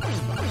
Bye.